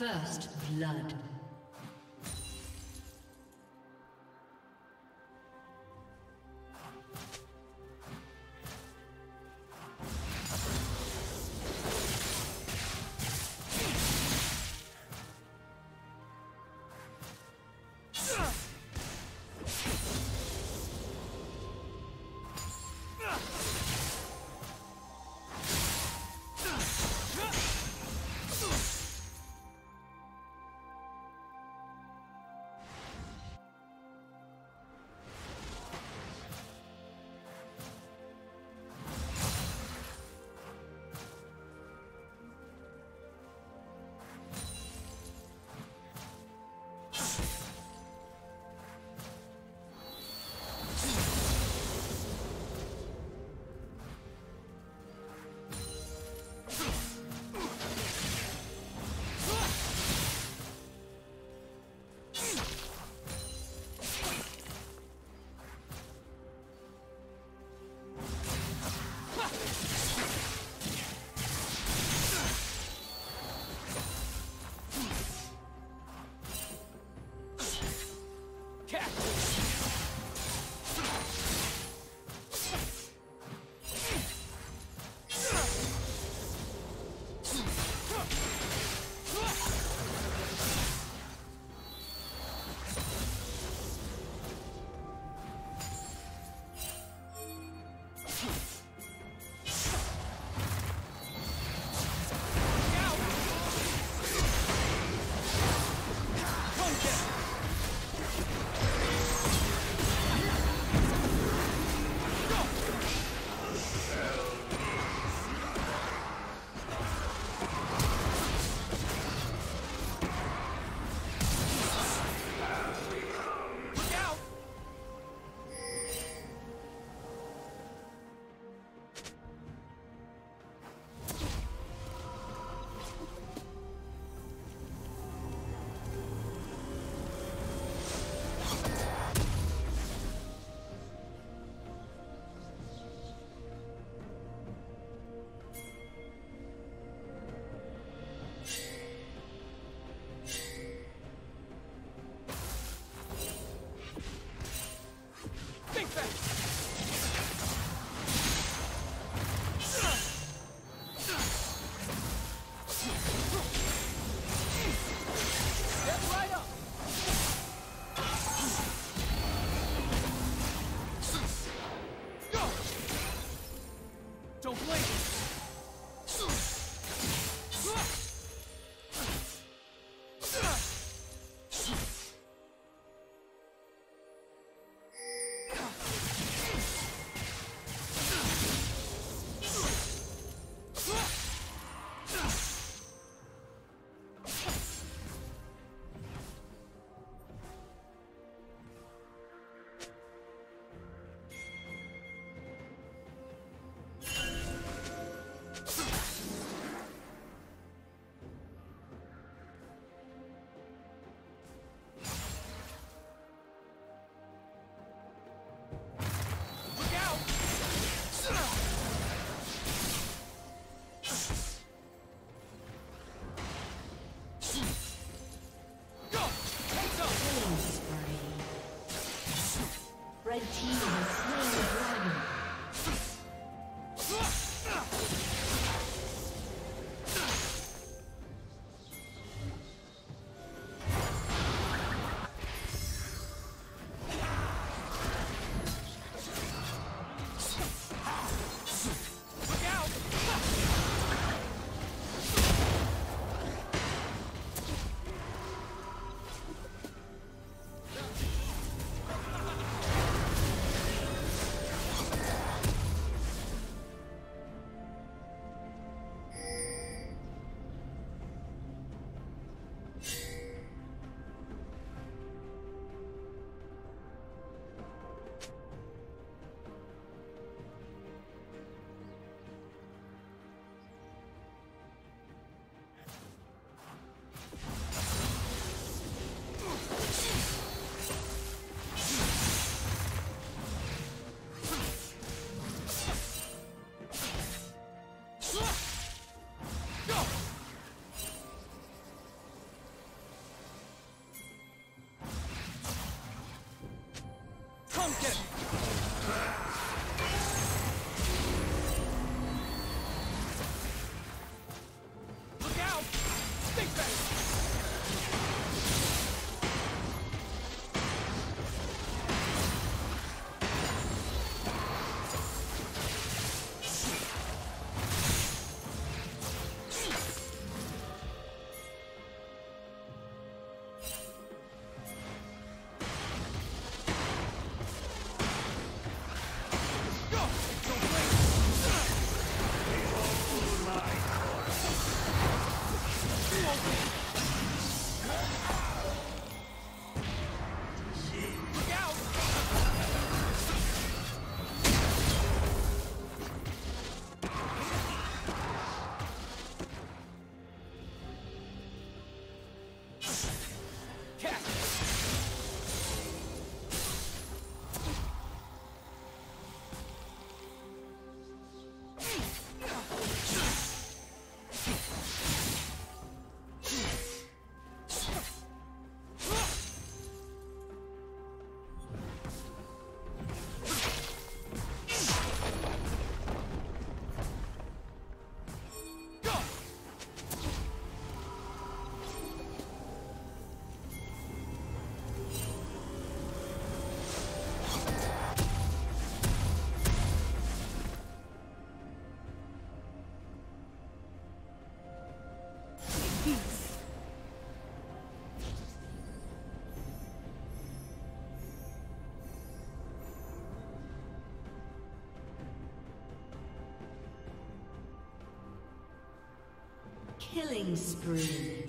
First blood. Don't blame me. Killing spree.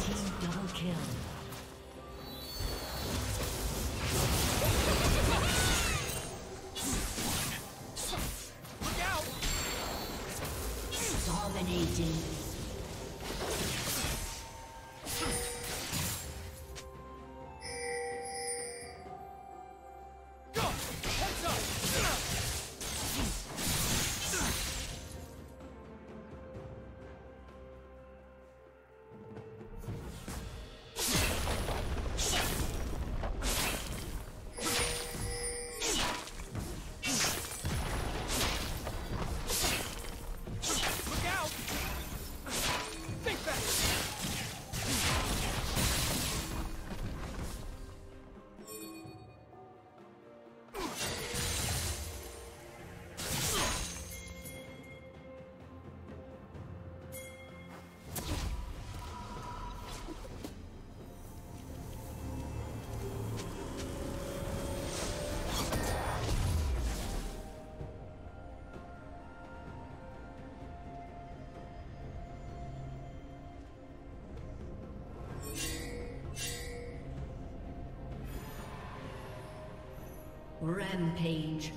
Team double kill. Rampage.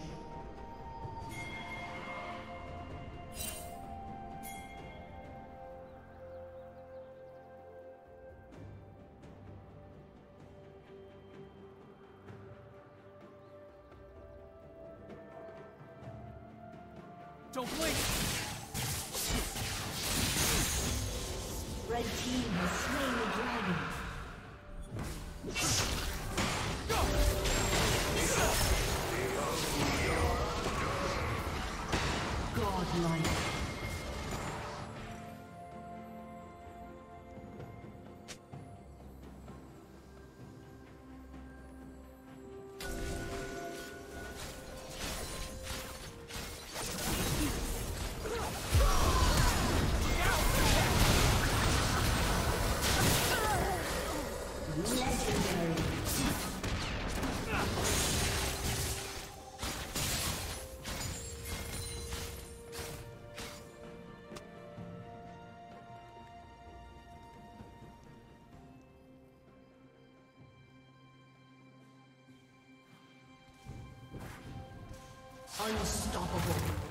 Unstoppable.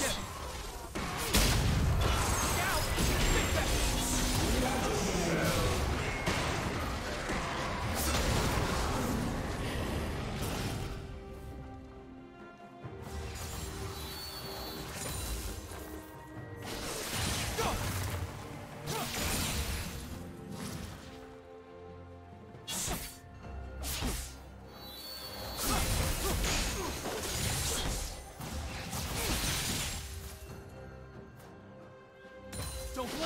Yes.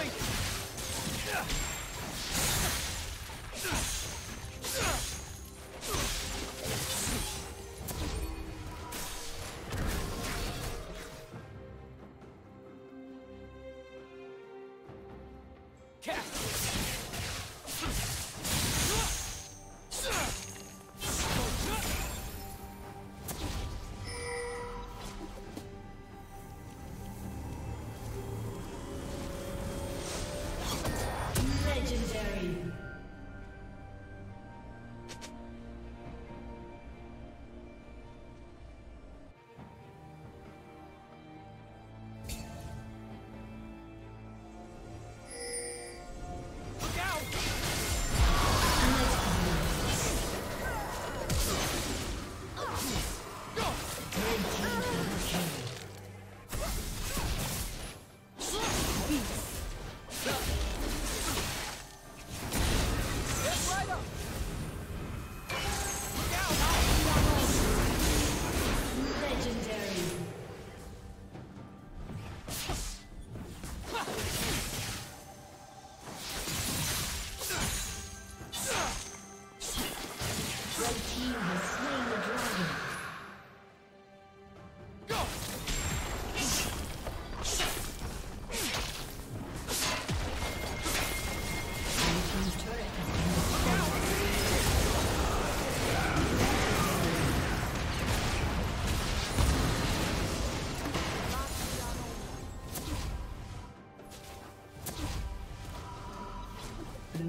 fight!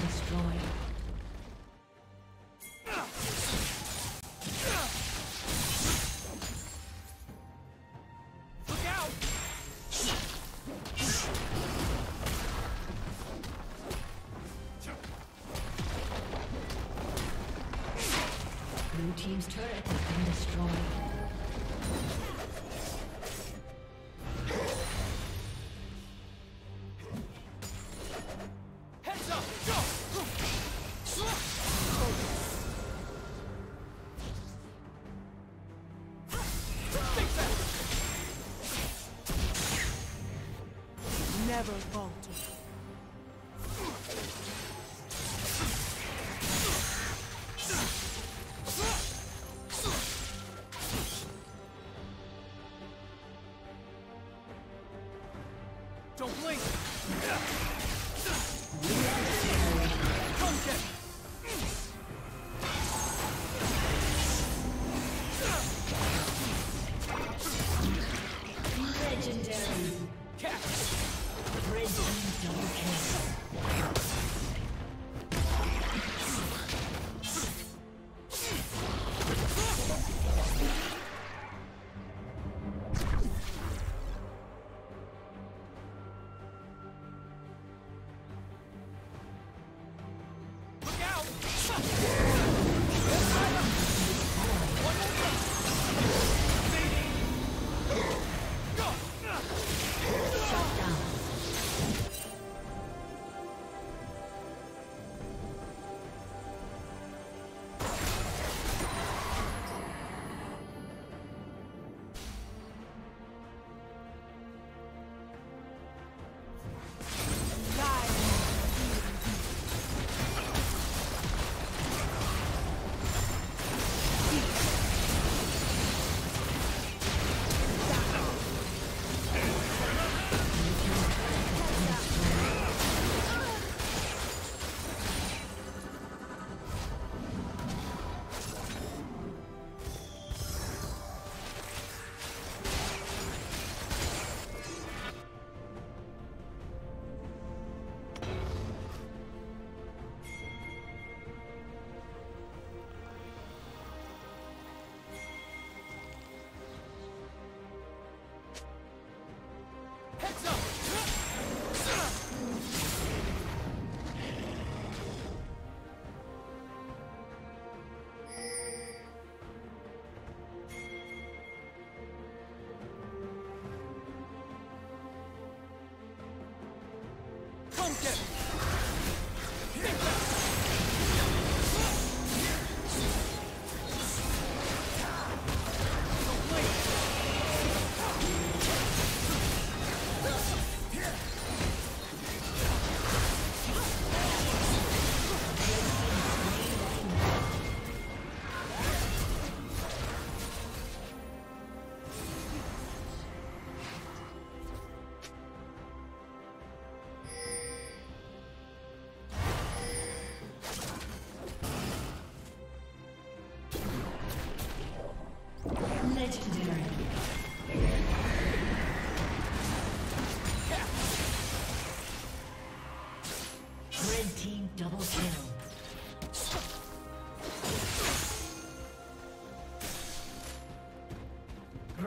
Team's Never falter. Legendary.